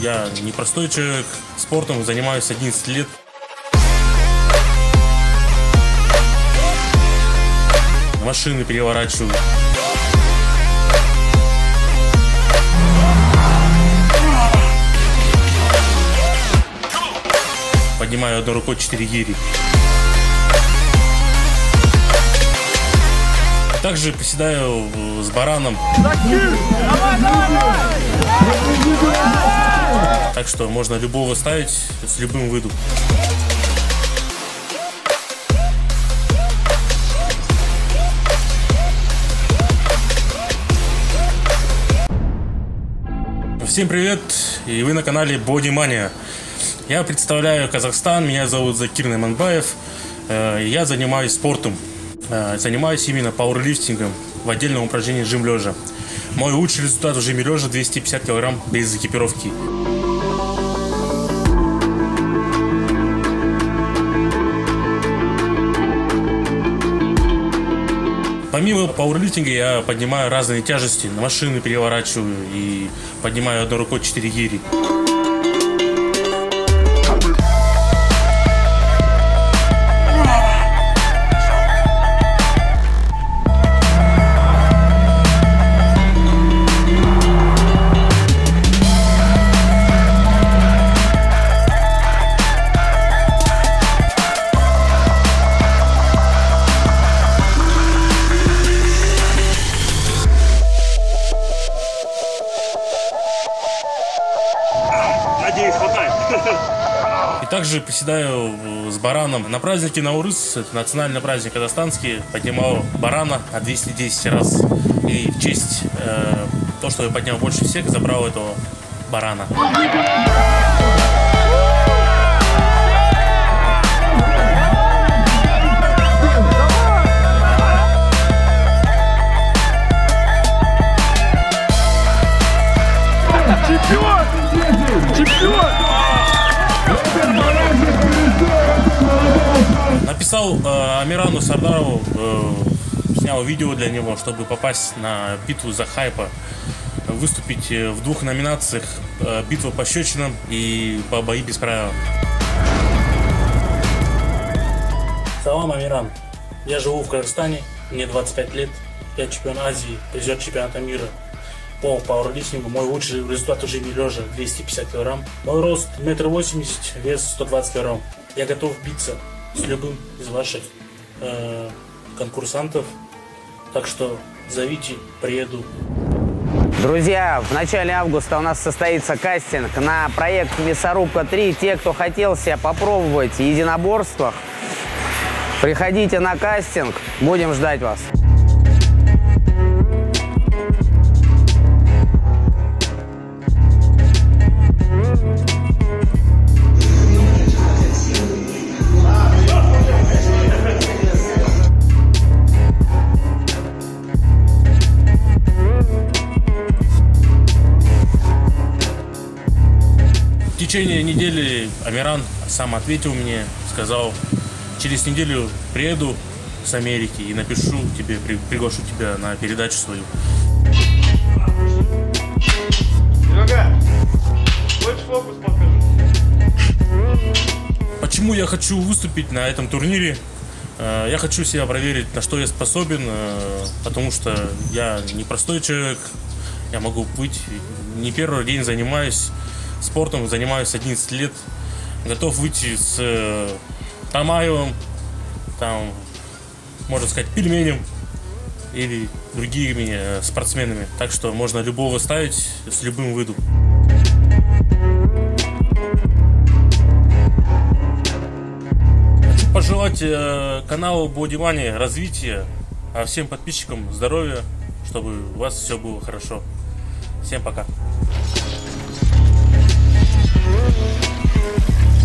я непростой человек, спортом занимаюсь 11 лет. Машины переворачиваю. Поднимаю одной рукой 4 гири. Также приседаю э, с бараном. Так что можно любого ставить с любым выйду. Всем привет, и вы на канале Body Mania. Я представляю Казахстан, меня зовут Закир Найманбаев, э, я занимаюсь спортом, э, занимаюсь именно пауэрлифтингом в отдельном упражнении жим лежа. Мой лучший результат в жиме лежа 250 килограмм без экипировки. Помимо пауэрлифтинга я поднимаю разные тяжести, на машины переворачиваю и поднимаю одной рукой 4 гири. И также приседаю э, с бараном. На празднике Наурыз, это национальный праздник казахстанский, поднимал барана от 210 раз. И в честь э, то, что я поднял больше всех, забрал этого барана. Чемпион! Написал э, Амирану Сардарову, э, снял видео для него, чтобы попасть на битву за хайпа. Выступить э, в двух номинациях. э, битва по щечинам и по бои без правил. Салам, Амиран. Я живу в Казахстане, мне 25 лет. Я чемпион Азии, призер чемпионата мира по пауэрлифтингу. Мой лучший результат уже не лежа, 250 килограмм. Мой рост метр восемьдесят, вес 120 килограмм. Я готов биться с любым из ваших э, конкурсантов. Так что зовите, приеду. Друзья, в начале августа у нас состоится кастинг на проект «Мясорубка 3». Те, кто хотел себя попробовать в единоборствах, приходите на кастинг, будем ждать вас. Течение недели Амиран сам ответил мне, сказал, через неделю приеду с Америки и напишу тебе, при- приглашу тебя на передачу свою. Серега, хочешь фокус покажу? Почему я хочу выступить на этом турнире? Э, Я хочу себя проверить, на что я способен, э, потому что я непростой человек. Я могу быть, не первый день занимаюсь спортом, занимаюсь 11 лет. Готов выйти с э, Тамаевым, там, можно сказать, пельменем или другими э, спортсменами. Так что можно любого ставить с любым выйду. Хочу пожелать э, каналу Body Money развития, а всем подписчикам здоровья, чтобы у вас все было хорошо. Всем пока. Oh, oh, oh, oh.